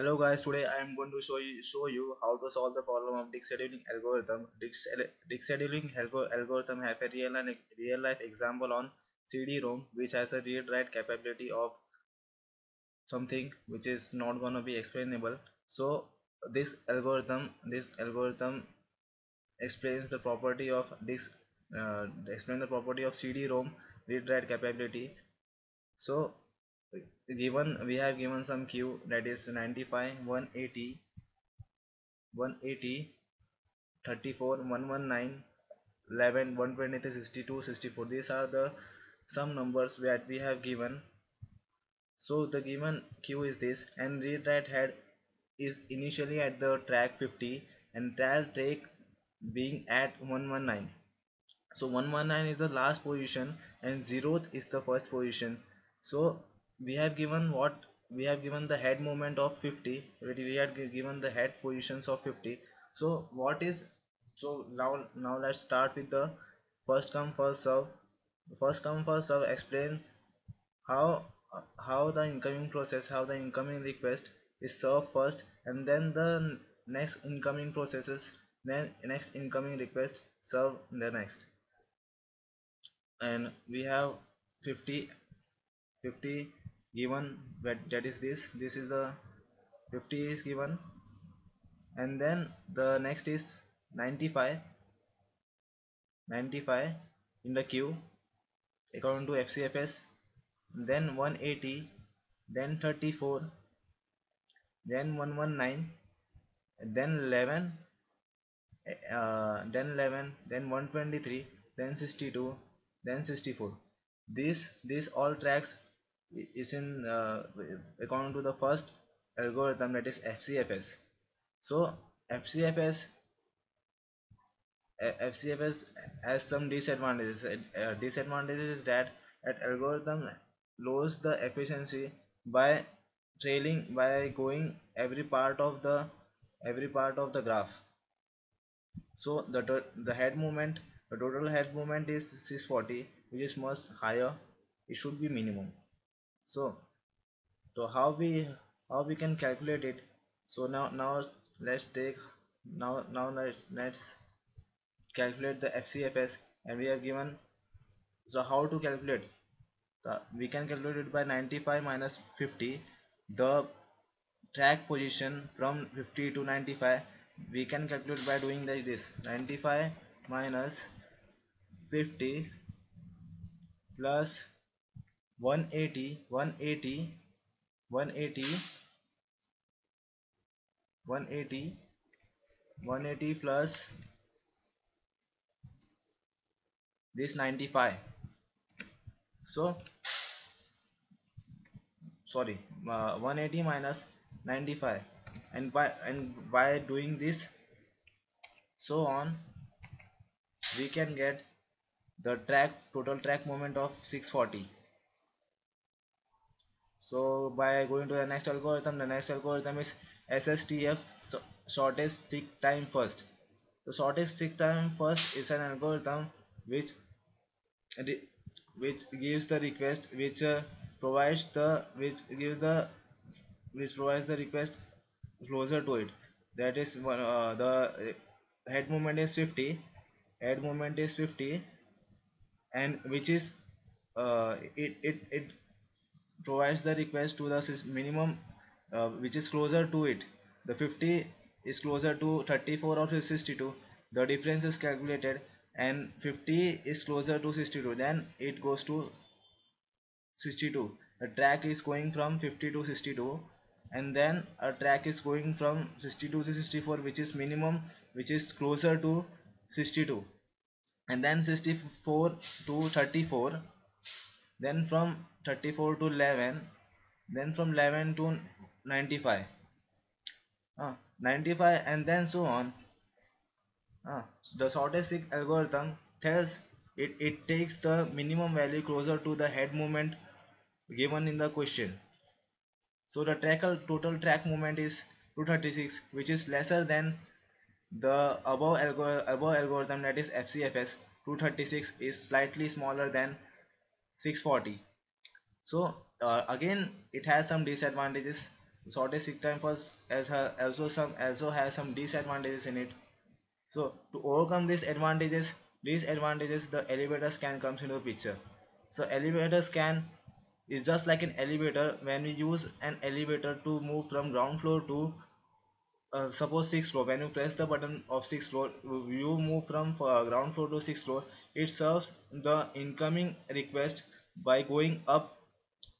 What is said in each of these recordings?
Hello guys, today I am going to show you, show you how to solve the problem of disk scheduling algorithm. Disk, scheduling algorithm have a real, real life example on CD-ROM which has a read-write capability of something which is not going to be explainable. So this algorithm, this algorithm explains the property of disk, uh, explain the property of CD-ROM read-write capability. So given we have given some q that is 95 180 180 34 119 11 123 62 64 these are the some numbers that we have given. So the given q is this. And read write head is initially at the track 50 and trial track being at 119 so 119 is the last position and zeroth is the first position. So we have given what we have given the head moment of 50 we had given the head positions of 50 so what is so now now let's start with the first come first serve. First come first serve explain how how the incoming process how the incoming request is served first and then the next incoming processes then next incoming request serve the next. And we have 50 50 given that is this. This is the 50 is given. And then the next is 95 95 in the queue according to FCFS then 180 then 34 then 119 then 11 uh, then 11 then 123 then 62 then 64 these these all tracks is in uh, according to the first algorithm that is FCFS so FCFS FCFS has some disadvantages. Uh, disadvantages is that that algorithm lowers the efficiency by trailing by going every part of the every part of the graph. So the the head movement the total head movement is 640 which is much higher. It should be minimum so so how we how we can calculate it? So now now let's take now now let's let's calculate the FCFS and we are given so how to calculate? Uh, we can calculate it by 95 minus 50 the track position from 50 to 95 we can calculate by doing like this. 95 minus 50 plus 180 180 180 180 180 plus this 95 so sorry uh, 180 minus 95 and by and by doing this so on we can get the track total track moment of 640 so by going to the next algorithm the next algorithm is SSTF so shortest seek time first. The shortest seek time first is an algorithm which which gives the request which uh, provides the which gives the which provides the request closer to it. That is uh, the head movement is 50 head movement is 50 and which is uh, it, it it provides the request to the minimum uh, which is closer to it. The 50 is closer to 34 or 62 the difference is calculated and 50 is closer to 62 then it goes to 62 the track is going from 50 to 62 and then a track is going from 62 to 64 which is minimum which is closer to 62 and then 64 to 34 then from 34 to 11 then from 11 to 95 uh, 95 and then so on. Uh, the shortest seek algorithm tells it, it takes the minimum value closer to the head movement given in the question. So the total track movement is 236 which is lesser than the above, algor above algorithm that is FCFS 236 is slightly smaller than 640 so uh, again it has some disadvantages. Shortest seek time first as also some also has some disadvantages in it. So to overcome these advantages these advantages the elevator scan comes into the picture. So elevator scan is just like an elevator. When we use an elevator to move from ground floor to uh, suppose 6th floor when you press the button of 6th floor you move from uh, ground floor to 6th floor it serves the incoming request by going up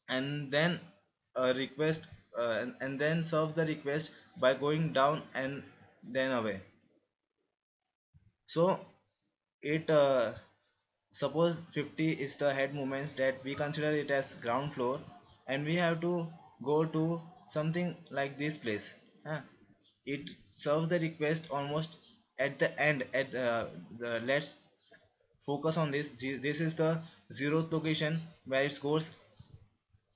and then a request uh, and, and then serves the request by going down and then away so it uh, suppose 50 is the head movements that we consider it as ground floor and we have to go to something like this place huh? It serves the request almost at the end at the, the let's focus on this. This is the zeroth location where it goes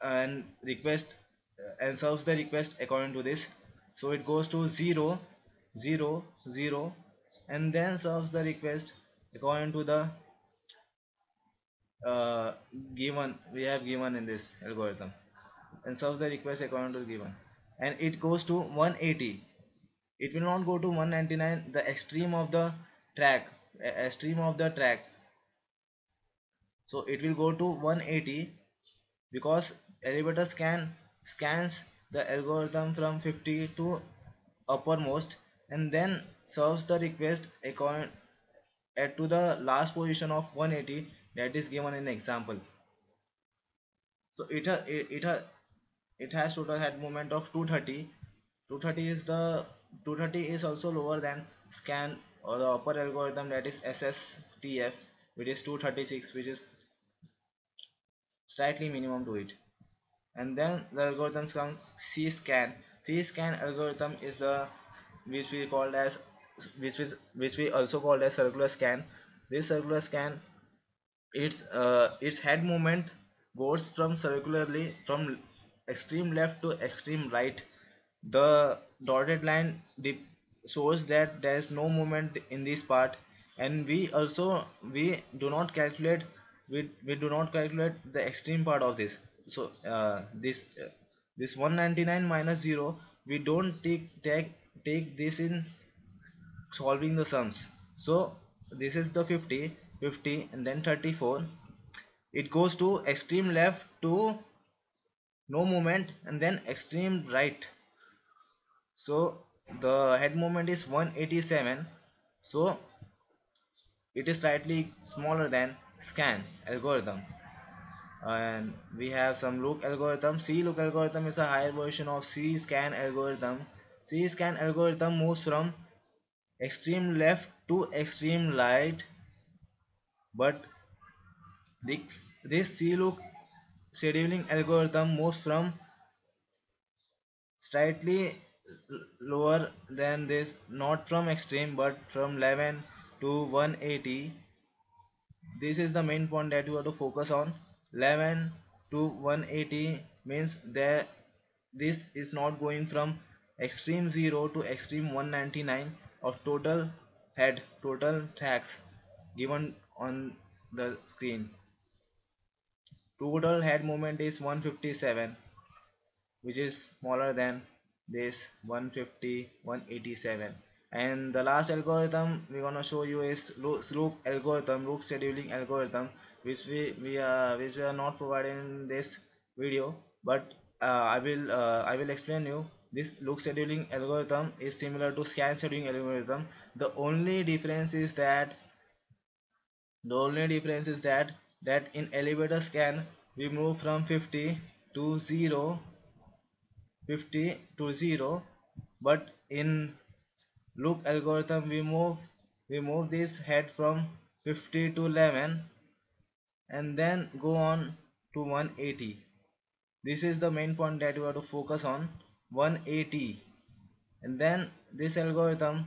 and request uh, and serves the request according to this. So it goes to 0 0 0 and then serves the request according to the uh, given we have given in this algorithm and serves the request according to the given. And it goes to 180 it will not go to 199 the extreme of the track extreme of the track. So it will go to 180 because elevator scan scans the algorithm from 50 to uppermost and then serves the request according at to the last position of 180 that is given in the example. So it has it, it has it has total head movement of 230 230 is the 230 is also lower than scan or the upper algorithm that is SSTF which is 236 which is slightly minimum to it. And then the algorithm comes C-scan C-scan algorithm is the which we called as which is which we also called as circular scan. This circular scan its uh, its head movement goes from circularly from extreme left to extreme right the dotted line shows that there is no movement in this part. And we also we do not calculate we, we do not calculate the extreme part of this. So uh, this uh, this 199 minus 0 we don't take take take this in solving the sums. So this is the 50 50 and then 34 it goes to extreme left to no movement and then extreme right so the head moment is 187 so it is slightly smaller than scan algorithm. And we have some look algorithm. C look algorithm is a higher version of c scan algorithm. C scan algorithm moves from extreme left to extreme right. But this, this c look scheduling algorithm moves from slightly lower than this not from extreme but from 11 to 180 this is the main point that you have to focus on. 11 to 180 means that this is not going from extreme 0 to extreme 199 of total head total tax given on the screen. Total head movement is 157 which is smaller than this 150 187 and the last algorithm we're gonna show you is look algorithm look scheduling algorithm which we we uh, which we are not providing in this video. But uh, I will uh, I will explain you. This look scheduling algorithm is similar to scan scheduling algorithm. The only difference is that the only difference is that that in elevator scan we move from 50 to 0 50 to 0 but in look algorithm we move we move this head from 50 to 11 and then go on to 180 this is the main point that you have to focus on 180 and then this algorithm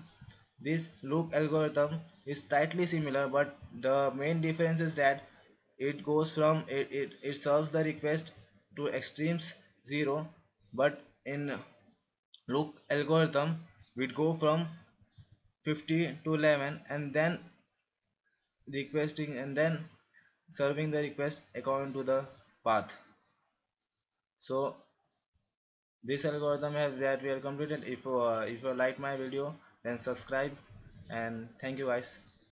this look algorithm is slightly similar but the main difference is that it goes from it, it, it serves the request to extremes 0 but in look algorithm we'd go from 50 to 11 and then requesting and then serving the request according to the path. So this algorithm that we are completed. If uh, if you like my video then subscribe and thank you guys